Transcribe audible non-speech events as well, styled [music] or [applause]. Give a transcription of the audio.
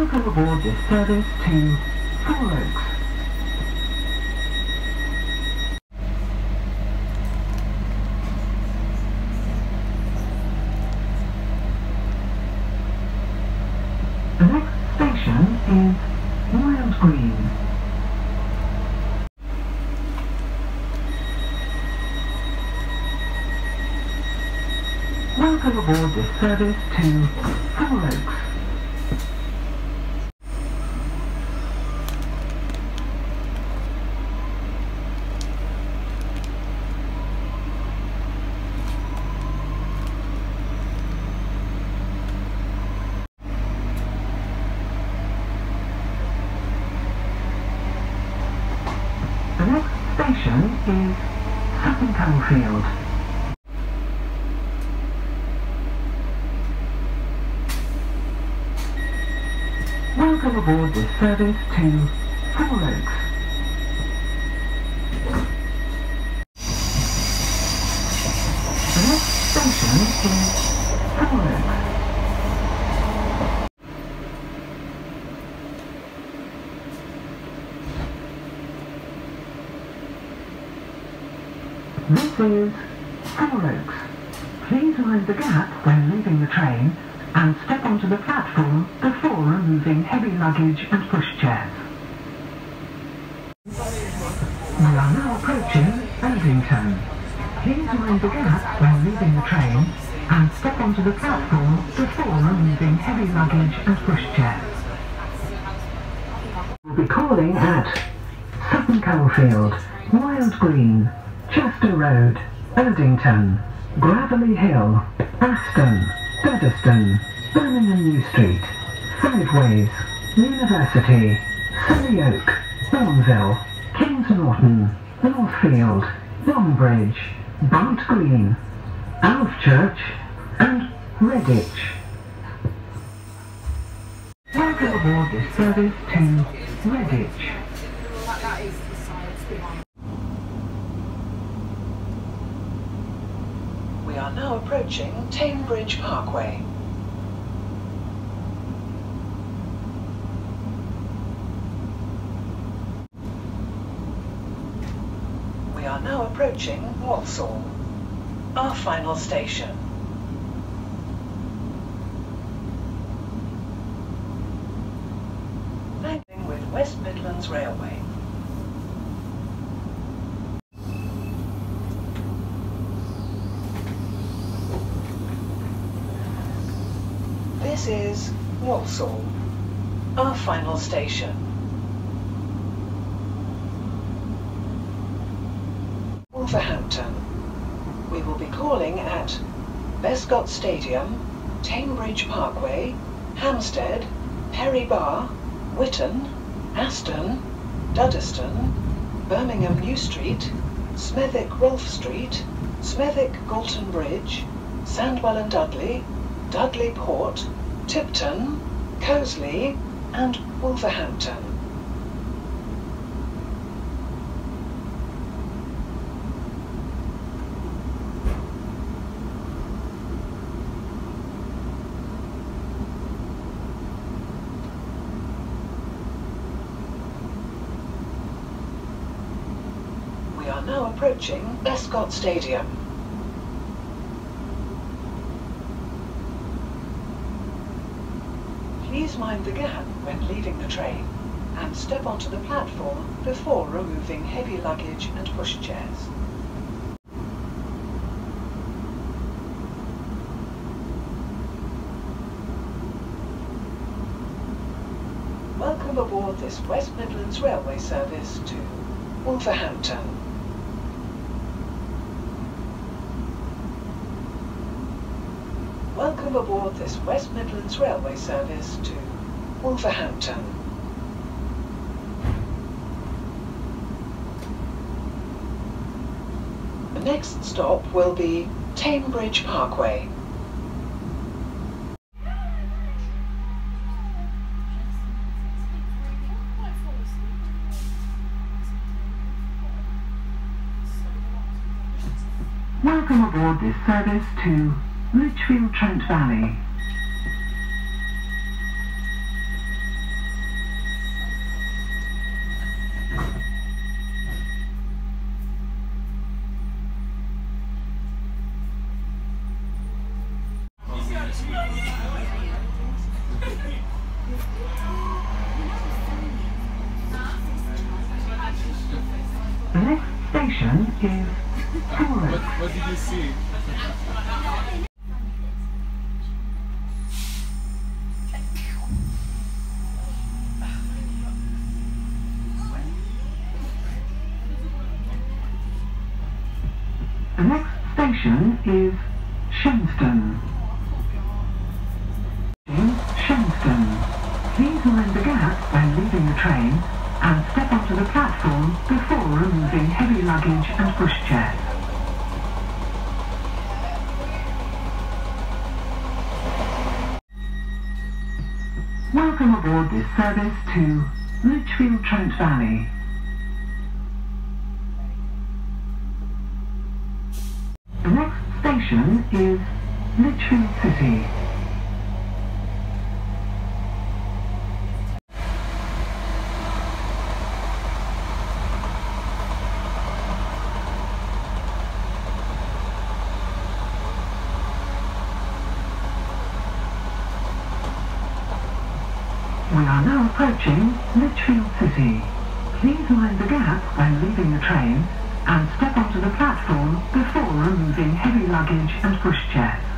Welcome aboard this service to Four Oaks. The next station is Wylde Green. Welcome aboard this service to Four Oaks. The next station is Sutton Coldfield. Welcome aboard this service to Four Oaks. The next station is Four Oaks. Four Oaks. Please mind the gap when leaving the train and step onto the platform before removing heavy luggage and pushchairs. We are now approaching Erdington. Please mind the gap when leaving the train and step onto the platform before removing heavy luggage and pushchairs. We'll be calling at Sutton Coldfield, Wylde Green, Chester Road, Erdington, Gravelly Hill, Aston, Duddeston, Birmingham New Street, Five Ways, University, Selly Oak, Bournville, Kings Norton, Northfield, Longbridge, Barnt Green, Alvechurch, and Redditch. Welcome aboard this service to Redditch. That is the science behind We are now approaching Tame Bridge Parkway. We are now approaching Walsall, our final station. Landing with West Midlands Railway. This is Walsall, our final station. Wolverhampton. We will be calling at Bescot Stadium, Tame Bridge Parkway, Hamstead, Perry Barr, Witton, Aston, Duddeston, Birmingham New Street, Smethwick Rolfe Street, Smethwick Galton Bridge, Sandwell and Dudley, Dudley Port, Tipton, Coseley, and Wolverhampton. We are now approaching Bescot Stadium. Please mind the gap when leaving the train and step onto the platform before removing heavy luggage and pushchairs. Welcome aboard this West Midlands Railway service to Wolverhampton. Welcome aboard this West Midlands Railway service to Wolverhampton. The next stop will be Tame Bridge Parkway. Welcome aboard this service to Lichfield Trent Valley. The next station is What, what did you see? [laughs] The next station is Shenstone. In Shenstone. Please mind the gap when leaving the train and step onto the platform before removing heavy luggage and pushchairs. Welcome aboard this service to Lichfield Trent Valley. The next station is Lichfield City. We are now approaching Lichfield City. Please mind the gap when leaving the train and step onto the platform before removing heavy luggage and pushchairs.